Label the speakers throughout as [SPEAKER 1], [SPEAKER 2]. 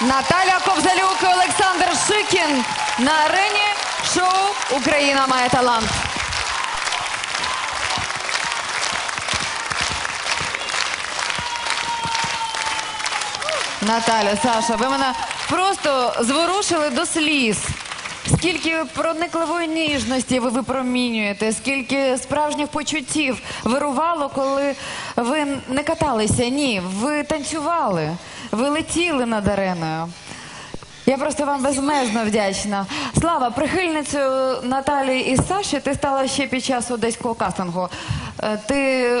[SPEAKER 1] Наталя Ковзалюк і Олександр Шикін на арені шоу Україна має талант. Наталя, Саша, ви мене просто зворушили до сліз. Скільки проникливої ніжності ви випромінюєте, скільки справжніх почуттів вирувало, коли ви не каталися. Ні, ви танцювали, ви летіли над ареною. Я просто вам безмежно вдячна. Слава, прихильницею Наталі і Саші ти стала ще під час одеського кастингу. Е, Ти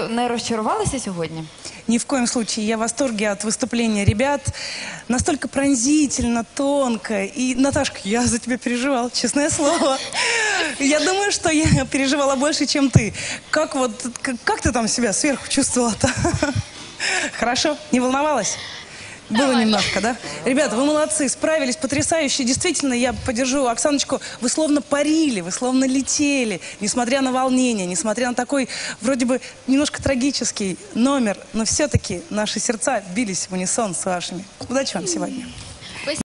[SPEAKER 1] не розчарувалася сьогодні?
[SPEAKER 2] Ни в коем случае. Я в восторге от выступления ребят. Настолько пронзительно, тонко. И, Наташка, я за тебя переживал, честное слово. Я думаю, что я переживала больше, чем ты. Как вот, как, как ты там себя сверху чувствовала-то? Хорошо? Не волновалась? Было немножко, да? Ребята, вы молодцы, справились потрясающе. Действительно, я поддержу Оксаночку. Вы словно парили, вы словно летели, несмотря на волнение, несмотря на такой, вроде бы, немножко трагический номер. Но все-таки наши сердца бились в унисон с вашими. Удачи вам сегодня.